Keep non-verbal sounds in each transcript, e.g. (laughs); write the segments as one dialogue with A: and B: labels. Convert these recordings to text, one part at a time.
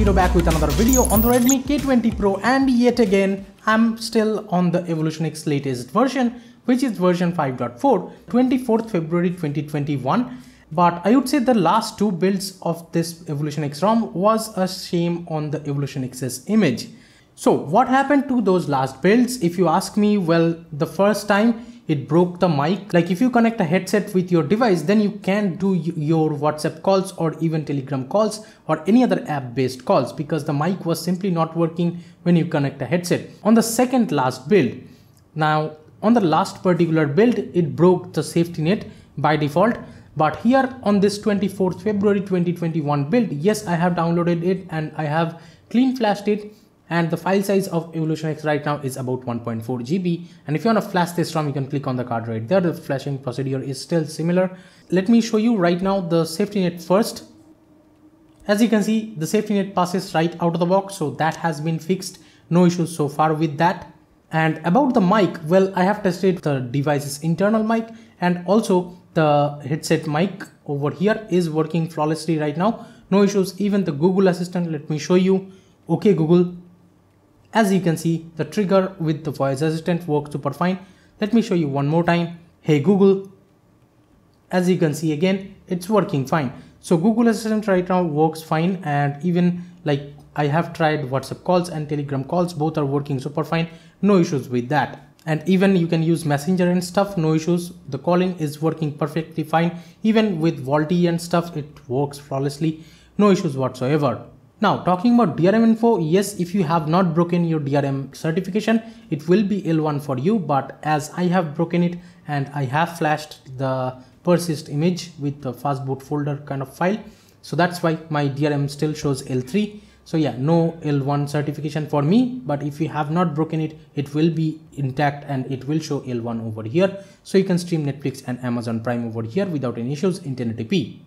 A: Back with another video on the Redmi K20 Pro and yet again I'm still on the Evolution X latest version which is version 5.4 24th February 2021 but I would say the last two builds of this Evolution X ROM was a shame on the Evolution X's image. So what happened to those last builds? If you ask me, well, the first time it broke the mic. Like if you connect a headset with your device, then you can't do your WhatsApp calls or even Telegram calls or any other app based calls because the mic was simply not working when you connect a headset. On the second last build, now on the last particular build, it broke the safety net by default. But here on this 24th February 2021 build, yes, I have downloaded it and I have clean flashed it and the file size of Evolution X right now is about 1.4 GB and if you want to flash this ROM you can click on the card right there. The flashing procedure is still similar. Let me show you right now the safety net first. As you can see the safety net passes right out of the box so that has been fixed. No issues so far with that. And about the mic well I have tested the device's internal mic and also the headset mic over here is working flawlessly right now. No issues even the Google Assistant let me show you. Okay Google as you can see, the trigger with the voice assistant works super fine. Let me show you one more time. Hey Google. As you can see again, it's working fine. So Google Assistant right now works fine and even like I have tried WhatsApp calls and Telegram calls, both are working super fine. No issues with that. And even you can use Messenger and stuff, no issues. The calling is working perfectly fine. Even with VoLTE and stuff, it works flawlessly. No issues whatsoever. Now talking about DRM info, yes, if you have not broken your DRM certification, it will be L1 for you. But as I have broken it and I have flashed the persist image with the fastboot folder kind of file. So that's why my DRM still shows L3. So yeah, no L1 certification for me, but if you have not broken it, it will be intact and it will show L1 over here. So you can stream Netflix and Amazon Prime over here without any issues in 1080p.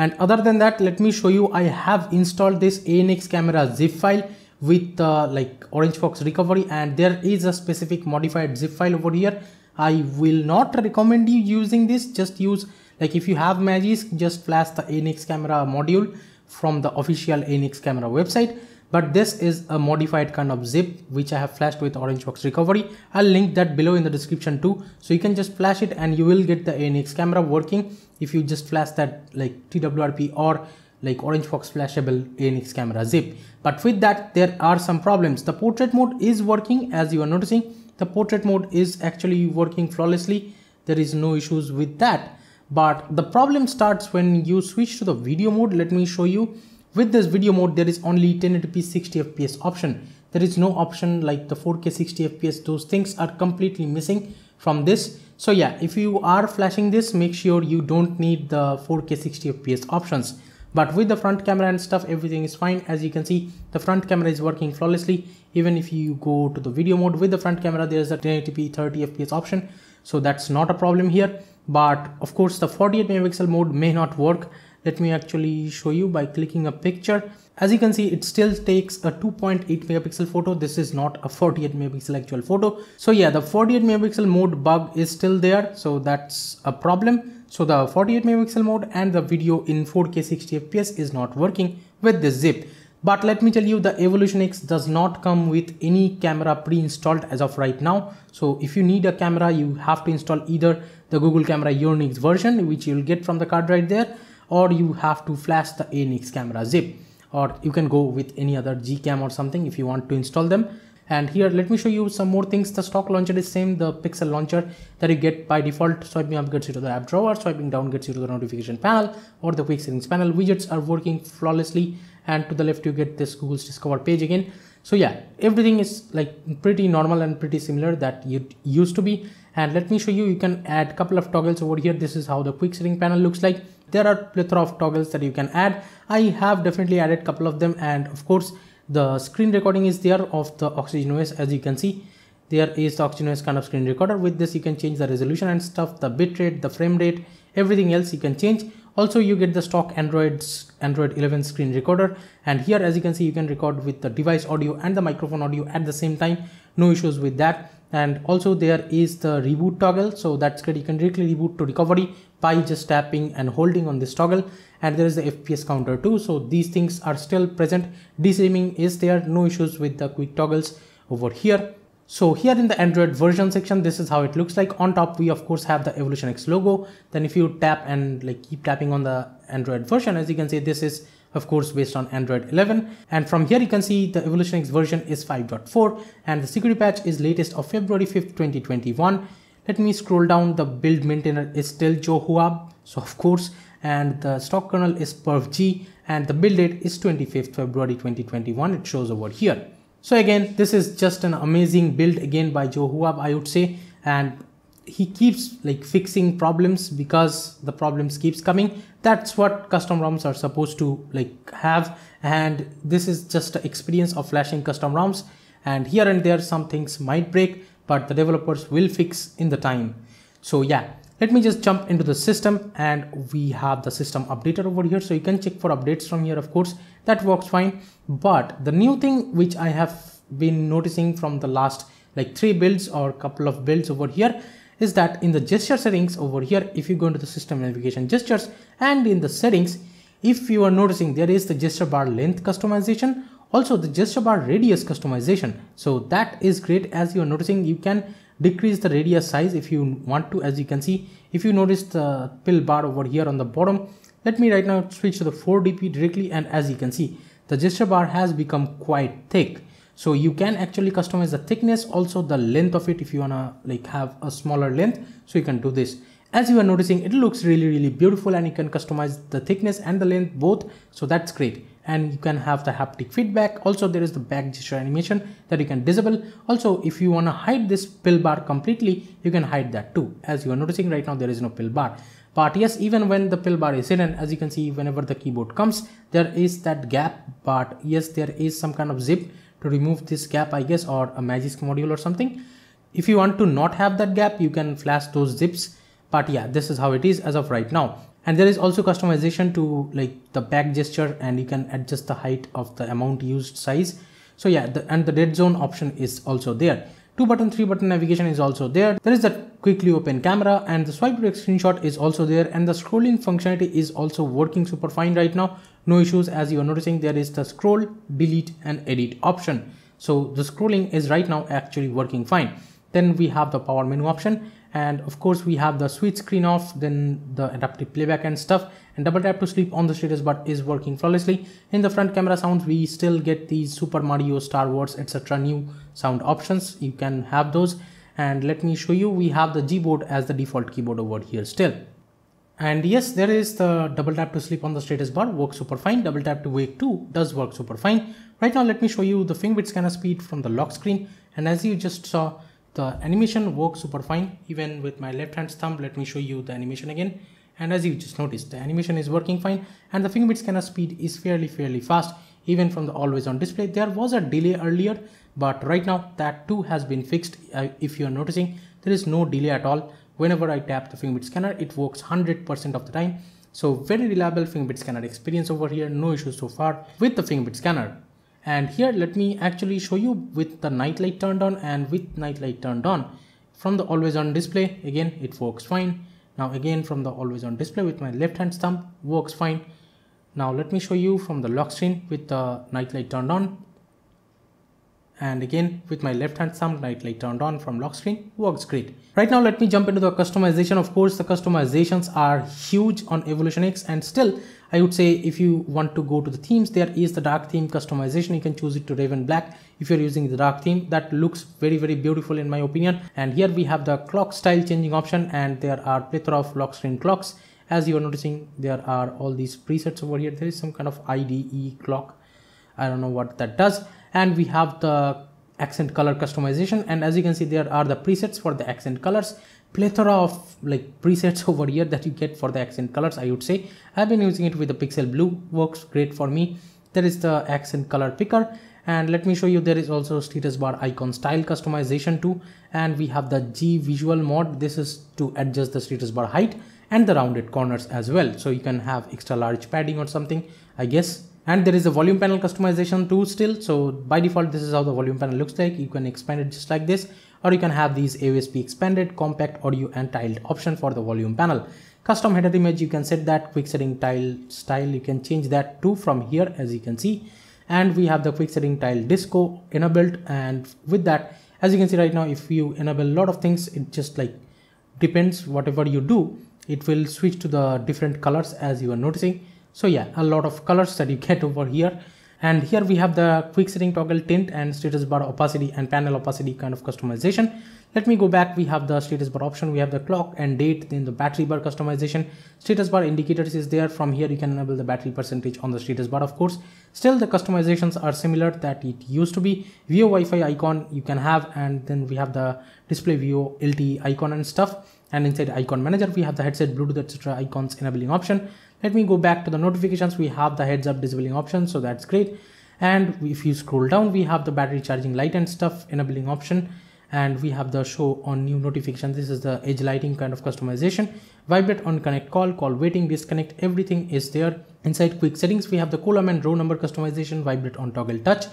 A: And other than that, let me show you, I have installed this ANX camera zip file with uh, like Orange Fox recovery and there is a specific modified zip file over here. I will not recommend you using this, just use like if you have Magisk, just flash the ANX camera module from the official ANX camera website but this is a modified kind of zip which I have flashed with Orange Fox recovery. I'll link that below in the description too. So you can just flash it and you will get the ANX camera working if you just flash that like TWRP or like Orange Fox flashable ANX camera zip. But with that, there are some problems. The portrait mode is working as you are noticing. The portrait mode is actually working flawlessly. There is no issues with that. But the problem starts when you switch to the video mode. Let me show you with this video mode, there is only 1080p 60 fps option. There is no option like the 4K 60 fps. Those things are completely missing from this. So yeah, if you are flashing this, make sure you don't need the 4K 60 fps options. But with the front camera and stuff, everything is fine. As you can see, the front camera is working flawlessly. Even if you go to the video mode with the front camera, there's a 1080p 30 fps option. So that's not a problem here. But of course, the 48 megapixel mode may not work let me actually show you by clicking a picture as you can see it still takes a 2.8 megapixel photo. This is not a 48 megapixel actual photo. So yeah the 48 megapixel mode bug is still there. So that's a problem. So the 48 megapixel mode and the video in 4k 60 fps is not working with this zip. But let me tell you the evolution x does not come with any camera pre-installed as of right now. So if you need a camera you have to install either the google camera Urnyx version which you'll get from the card right there or you have to flash the ANX camera zip or you can go with any other Gcam or something if you want to install them. And here, let me show you some more things. The stock launcher is same, the pixel launcher that you get by default. Swiping up gets you to the app drawer, swiping down gets you to the notification panel or the quick settings panel. Widgets are working flawlessly. And to the left, you get this Google's Discover page again. So yeah, everything is like pretty normal and pretty similar that it used to be. And let me show you, you can add a couple of toggles over here. This is how the quick setting panel looks like there are plethora of toggles that you can add. I have definitely added couple of them and of course the screen recording is there of the oxygen os as you can see. There is the oxygen os kind of screen recorder. With this you can change the resolution and stuff the bitrate the frame rate everything else you can change. Also you get the stock android's android 11 screen recorder. And here as you can see you can record with the device audio and the microphone audio at the same time. No issues with that. And also there is the reboot toggle. So that's great. You can directly reboot to recovery by just tapping and holding on this toggle. And there is the fps counter too. So these things are still present. Desynching is there. No issues with the quick toggles over here. So here in the android version section this is how it looks like. On top we of course have the evolution x logo. Then if you tap and like keep tapping on the android version as you can see this is of course based on android 11 and from here you can see the evolution x version is 5.4 and the security patch is latest of february 5th 2021 let me scroll down. The build maintainer is still joe so of course and the stock kernel is perf-g and the build date is 25th February 2021 it shows over here. So again this is just an amazing build again by Joe I would say. And he keeps like fixing problems because the problems keeps coming. That's what custom ROMs are supposed to like have. And this is just experience of flashing custom ROMs. And here and there some things might break but the developers will fix in the time so yeah let me just jump into the system and we have the system updater over here. So you can check for updates from here, of course, that works fine. But the new thing which I have been noticing from the last like three builds or couple of builds over here is that in the gesture settings over here, if you go into the system navigation gestures and in the settings, if you are noticing there is the gesture bar length customization, also the gesture bar radius customization. So that is great. As you are noticing you can decrease the radius size if you want to. As you can see if you notice the pill bar over here on the bottom let me right now switch to the 4dp directly. And as you can see the gesture bar has become quite thick. So you can actually customize the thickness also the length of it if you wanna like have a smaller length. So you can do this as you are noticing it looks really really beautiful and you can customize the thickness and the length both. So that's great. And you can have the haptic feedback. Also there is the back gesture animation that you can disable. Also if you want to hide this pill bar completely you can hide that too. As you are noticing right now there is no pill bar. But yes even when the pill bar is hidden as you can see whenever the keyboard comes there is that gap. But yes there is some kind of zip to remove this gap i guess or a magisk module or something. If you want to not have that gap you can flash those zips but yeah this is how it is as of right now. And there is also customization to like the back gesture and you can adjust the height of the amount used size. So yeah the, and the dead zone option is also there. Two button three button navigation is also there. There is that quickly open camera and the swipe direct screenshot is also there and the scrolling functionality is also working super fine right now. No issues. As you are noticing there is the scroll delete and edit option. So the scrolling is right now actually working fine. Then we have the power menu option and of course we have the switch screen off then the adaptive playback and stuff and double tap to sleep on the status bar is working flawlessly. In the front camera sounds we still get these super mario star wars etc new sound options. You can have those. And let me show you we have the gboard as the default keyboard over here still. And yes there is the double tap to sleep on the status bar works super fine. Double tap to wake too does work super fine. Right now let me show you the fingerprint scanner speed from the lock screen. And as you just saw the animation works super fine. Even with my left hand thumb let me show you the animation again. And as you just noticed the animation is working fine and the fingerprint scanner speed is fairly fairly fast. Even from the always on display there was a delay earlier but right now that too has been fixed. Uh, if you are noticing there is no delay at all. Whenever i tap the fingerprint scanner it works 100% of the time. So very reliable fingerprint scanner experience over here no issues so far with the fingerprint scanner and here let me actually show you with the night light turned on and with night light turned on. From the always on display again it works fine. Now again from the always on display with my left hand thumb works fine. Now let me show you from the lock screen with the night light turned on and again with my left hand thumb night turned on from lock screen works great. Right now let me jump into the customization. Of course the customizations are huge on evolution x and still i would say if you want to go to the themes there is the dark theme customization. You can choose it to raven black if you're using the dark theme. That looks very very beautiful in my opinion. And here we have the clock style changing option and there are plethora of lock screen clocks. As you are noticing there are all these presets over here. There is some kind of ide clock. I don't know what that does and we have the accent color customization. And as you can see there are the presets for the accent colors. Plethora of like presets (laughs) over here that you get for the accent colors i would say. I've been using it with the pixel blue. Works great for me. There is the accent color picker. And let me show you there is also status bar icon style customization too. And we have the g visual mode. This is to adjust the status bar height and the rounded corners as well. So you can have extra large padding or something i guess and there is a volume panel customization too still. So by default this is how the volume panel looks like. You can expand it just like this or you can have these AOSP expanded compact audio and tiled option for the volume panel. Custom header image you can set that. Quick setting tile style you can change that too from here as you can see. And we have the quick setting tile disco enabled. And with that as you can see right now if you enable a lot of things it just like depends whatever you do it will switch to the different colors as you are noticing so yeah a lot of colors that you get over here. And here we have the quick setting toggle tint and status bar opacity and panel opacity kind of customization. Let me go back. We have the status bar option. We have the clock and date then the battery bar customization. Status bar indicators is there. From here you can enable the battery percentage on the status bar of course. Still the customizations are similar that it used to be. VO Wi-Fi icon you can have and then we have the display VO LTE icon and stuff. And inside icon manager we have the headset bluetooth etc icons enabling option let me go back to the notifications. We have the heads up disabling option so that's great. And if you scroll down we have the battery charging light and stuff enabling option. And we have the show on new notifications. This is the edge lighting kind of customization. Vibrate on connect call call waiting disconnect everything is there. Inside quick settings we have the column and row number customization. Vibrate on toggle touch.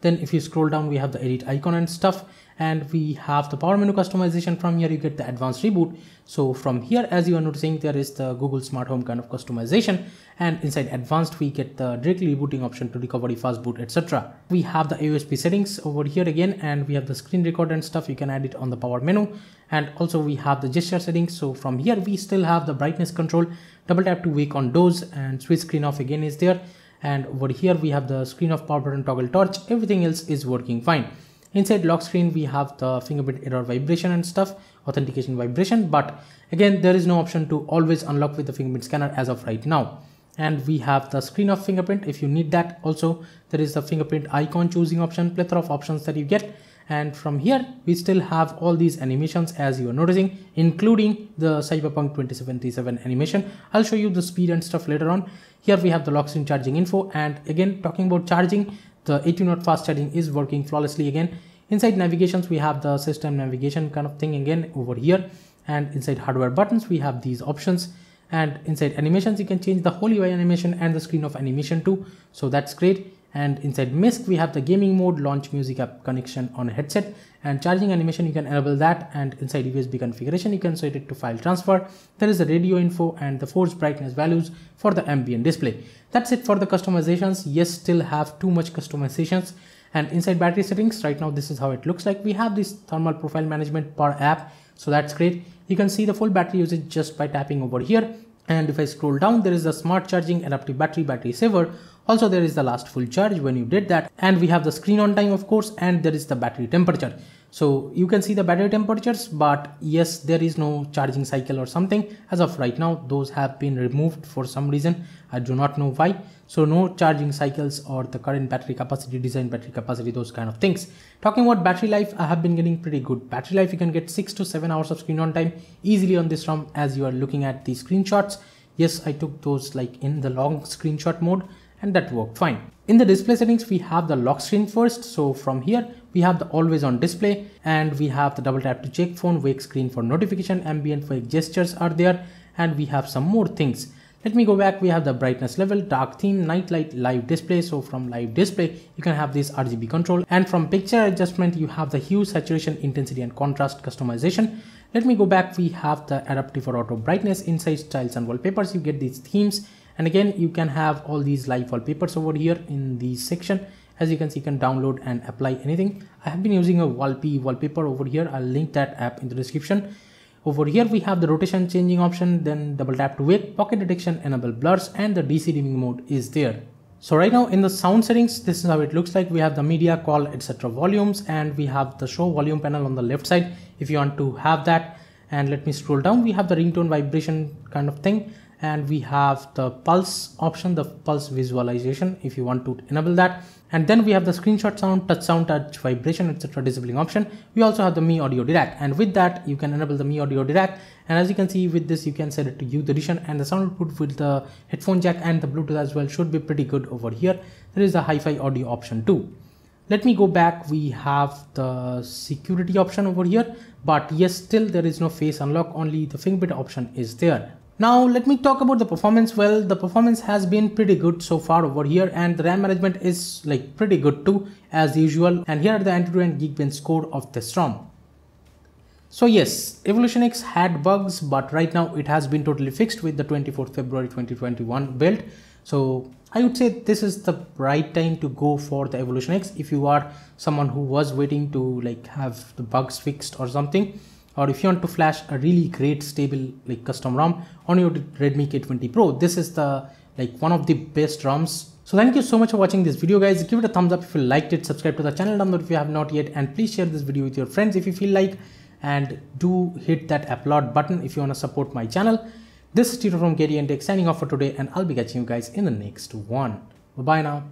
A: Then if you scroll down we have the edit icon and stuff and we have the power menu customization from here. You get the advanced reboot. So from here as you are noticing there is the google smart home kind of customization. And inside advanced we get the directly rebooting option to recovery fast boot etc we have the aosp settings over here again and we have the screen record and stuff. You can add it on the power menu. And also we have the gesture settings. So from here we still have the brightness control. Double tap to wake on doors and switch screen off again is there. And over here we have the screen off power button toggle torch. Everything else is working fine inside lock screen we have the fingerprint error vibration and stuff authentication vibration. But again there is no option to always unlock with the fingerprint scanner as of right now. And we have the screen of fingerprint. If you need that also there is the fingerprint icon choosing option plethora of options that you get. And from here we still have all these animations as you are noticing including the cyberpunk 2077 animation. I'll show you the speed and stuff later on. Here we have the lock screen charging info. And again talking about charging the 18 watt fast charging is working flawlessly again. Inside navigations we have the system navigation kind of thing again over here. And inside hardware buttons we have these options. And inside animations you can change the whole UI animation and the screen of animation too. So that's great and inside MISC we have the gaming mode launch music app connection on a headset and charging animation you can enable that and inside USB configuration you can set it to file transfer. There is the radio info and the force brightness values for the ambient display. That's it for the customizations. Yes still have too much customizations. And inside battery settings right now this is how it looks like. We have this thermal profile management per app so that's great. You can see the full battery usage just by tapping over here. And if I scroll down there is the smart charging adaptive battery battery saver also there is the last full charge when you did that. And we have the screen on time of course and there is the battery temperature. So you can see the battery temperatures but yes there is no charging cycle or something. As of right now those have been removed for some reason. I do not know why. So no charging cycles or the current battery capacity design battery capacity those kind of things. Talking about battery life I have been getting pretty good battery life. You can get 6 to 7 hours of screen on time easily on this ROM as you are looking at the screenshots. Yes I took those like in the long screenshot mode and that worked fine. In the display settings, we have the lock screen first. So from here, we have the always on display and we have the double tap to check phone, wake screen for notification, ambient wake gestures are there. And we have some more things. Let me go back. We have the brightness level, dark theme, night light, live display. So from live display, you can have this RGB control. And from picture adjustment, you have the hue, saturation, intensity, and contrast customization. Let me go back. We have the adaptive for auto brightness inside styles and wallpapers. You get these themes and again you can have all these live wallpapers over here in the section. As you can see you can download and apply anything. I have been using a wallp wallpaper over here. I'll link that app in the description. Over here we have the rotation changing option then double tap to wake pocket detection enable blurs and the dc dimming mode is there. So right now in the sound settings this is how it looks like. We have the media call etc volumes and we have the show volume panel on the left side if you want to have that. And let me scroll down. We have the ringtone vibration kind of thing and we have the pulse option the pulse visualization if you want to enable that. And then we have the screenshot sound touch sound touch vibration etc disabling option. We also have the mi audio Dirac. And with that you can enable the mi audio Dirac. And as you can see with this you can set it to youth edition and the sound output with the headphone jack and the bluetooth as well should be pretty good over here. There is a hi-fi audio option too. Let me go back. We have the security option over here. But yes still there is no face unlock. Only the fingerprint option is there Now let me talk about the performance. Well, the performance has been pretty good so far over here and the RAM management is like pretty good too as usual. And here are the Antutu and Geekbench score of this ROM. So yes, Evolution X had bugs, but right now it has been totally fixed with the 24th February 2021 build. So I would say this is the right time to go for the Evolution X if you are someone who was waiting to like have the bugs fixed or something or if you want to flash a really great stable like custom ROM on your Redmi K20 Pro, this is the like one of the best ROMs. So thank you so much for watching this video guys. Give it a thumbs up if you liked it, subscribe to the channel down if you have not yet and please share this video with your friends if you feel like and do hit that applaud button if you want to support my channel. This is Tito from KTN Tech signing off for today and I'll be catching you guys in the next one. Bye bye now.